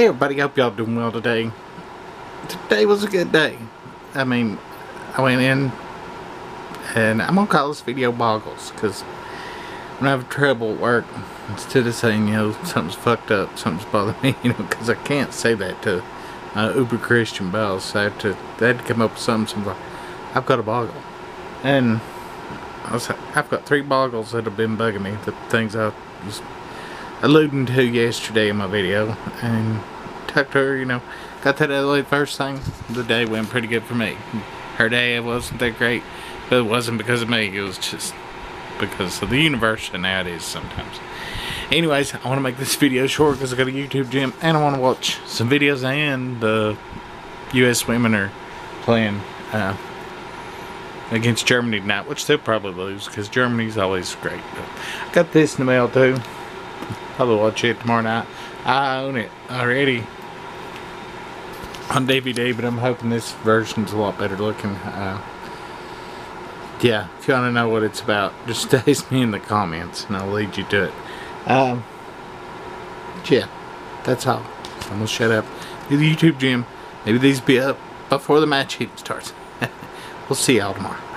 Hey everybody, hope y'all doing well today. Today was a good day. I mean, I went in and I'm gonna call this video boggles because when I have trouble at work, instead of saying, you know, something's fucked up, something's bothering me, you know, because I can't say that to uh, uber Christian boss. I have to, they had to come up with something, something like, I've got a boggle. And I was, I've got three boggles that have been bugging me, the things I was alluding to yesterday in my video and talked to her, you know, got the way first thing. The day went pretty good for me. Her day wasn't that great, but it wasn't because of me, it was just because of the universe and how it is sometimes. Anyways, I want to make this video short because I got a YouTube gym and I want to watch some videos and the U.S. women are playing uh, against Germany tonight, which they'll probably lose because Germany's always great. But I got this in the mail too. Probably watch it tomorrow night. I own it already on DVD, but I'm hoping this version's a lot better looking. Uh, yeah, if you want to know what it's about, just text me in the comments and I'll lead you to it. Um, yeah, that's all. I'm gonna shut up. Do the YouTube gym. Maybe these be up before the match even starts. we'll see y'all tomorrow.